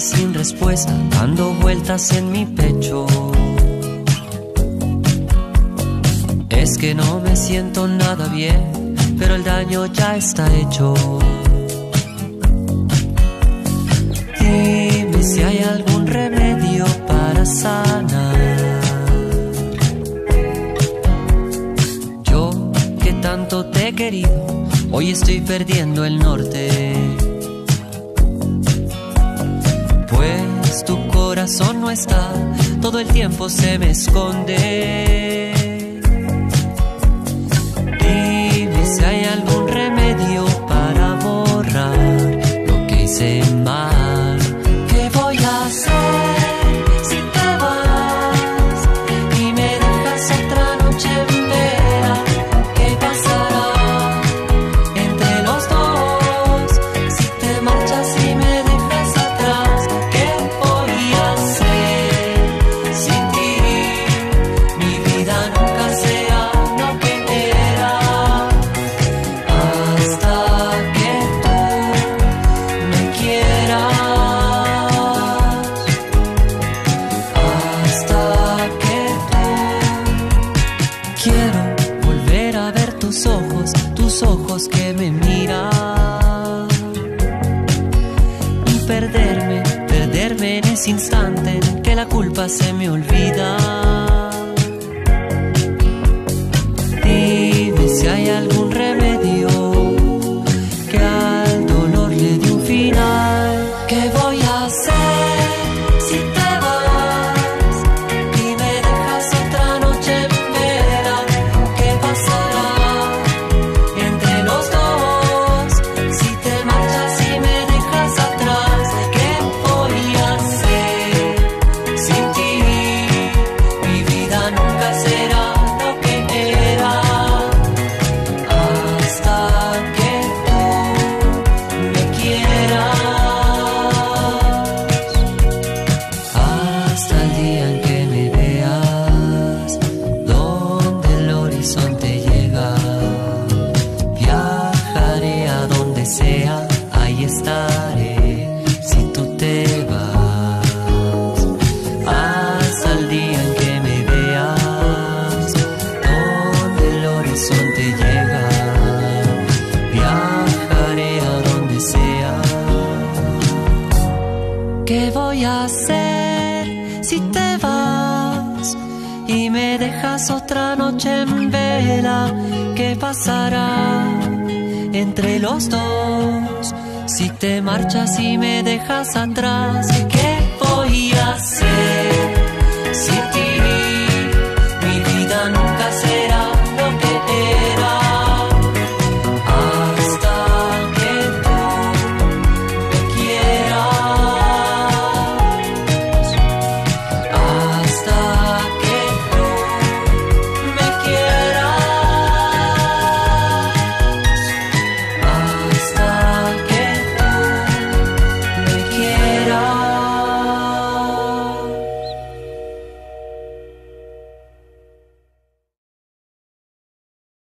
sin respuesta, dando vueltas en mi pecho. Es que no me siento nada bien, pero el daño ya está hecho. Dime si hay algún remedio para sanar. Yo que tanto te he querido, hoy estoy perdiendo el norte. Pues tu corazón no está, todo el tiempo se me esconde. Dime si hay que me miran y perderme, perderme en ese instante que la culpa se me olvida. Si te vas y me dejas otra noche en vela? ¿Qué pasará entre los dos si te marchas y me dejas atrás? ¿Qué?